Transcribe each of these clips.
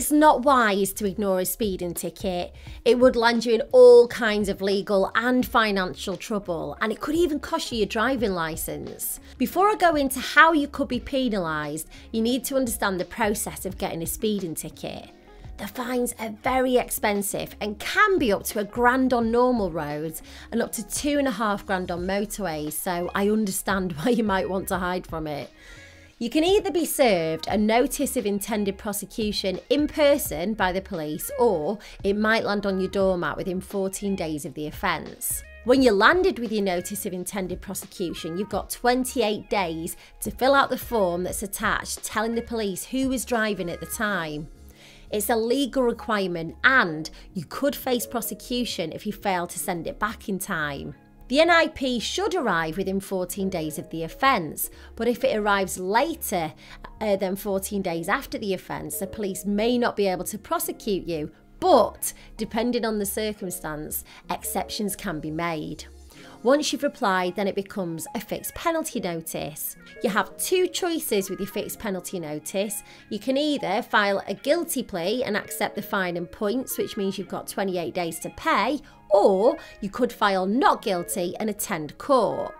It's not wise to ignore a speeding ticket. It would land you in all kinds of legal and financial trouble, and it could even cost you your driving licence. Before I go into how you could be penalised, you need to understand the process of getting a speeding ticket. The fines are very expensive and can be up to a grand on normal roads and up to two and a half grand on motorways, so I understand why you might want to hide from it. You can either be served a notice of intended prosecution in person by the police or it might land on your doormat within 14 days of the offence. When you're landed with your notice of intended prosecution, you've got 28 days to fill out the form that's attached telling the police who was driving at the time. It's a legal requirement and you could face prosecution if you fail to send it back in time. The NIP should arrive within 14 days of the offence, but if it arrives later uh, than 14 days after the offence, the police may not be able to prosecute you, but depending on the circumstance, exceptions can be made. Once you've replied, then it becomes a fixed penalty notice. You have two choices with your fixed penalty notice. You can either file a guilty plea and accept the fine and points, which means you've got 28 days to pay, or you could file not guilty and attend court.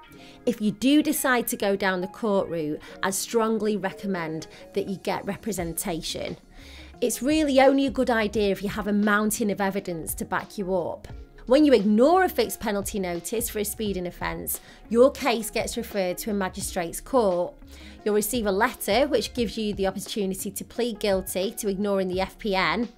If you do decide to go down the court route, I strongly recommend that you get representation. It's really only a good idea if you have a mountain of evidence to back you up. When you ignore a fixed penalty notice for a speeding offence, your case gets referred to a magistrate's court. You'll receive a letter which gives you the opportunity to plead guilty to ignoring the FPN.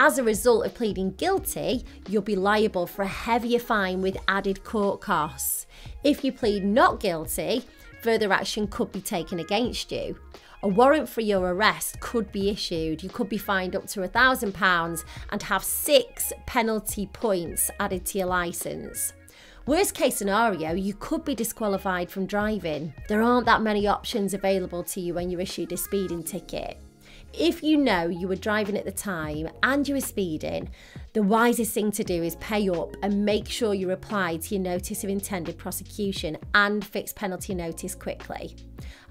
As a result of pleading guilty, you'll be liable for a heavier fine with added court costs. If you plead not guilty, further action could be taken against you. A warrant for your arrest could be issued. You could be fined up to £1,000 and have six penalty points added to your licence. Worst case scenario, you could be disqualified from driving. There aren't that many options available to you when you're issued a speeding ticket. If you know you were driving at the time and you were speeding, the wisest thing to do is pay up and make sure you reply to your notice of intended prosecution and fixed penalty notice quickly.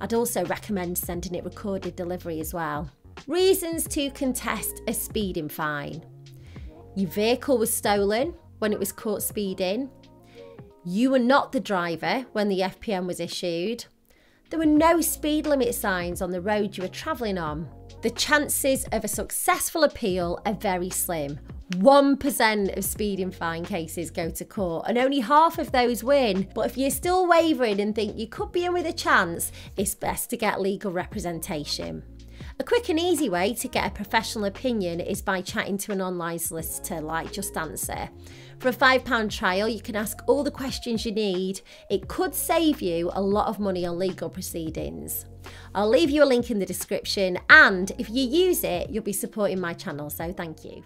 I'd also recommend sending it recorded delivery as well. Reasons to contest a speeding fine. Your vehicle was stolen when it was caught speeding. You were not the driver when the FPN was issued. There were no speed limit signs on the road you were travelling on. The chances of a successful appeal are very slim. 1% of speeding fine cases go to court and only half of those win. But if you're still wavering and think you could be in with a chance, it's best to get legal representation. A quick and easy way to get a professional opinion is by chatting to an online solicitor like JustAnswer. For a £5 trial, you can ask all the questions you need. It could save you a lot of money on legal proceedings. I'll leave you a link in the description, and if you use it, you'll be supporting my channel, so thank you.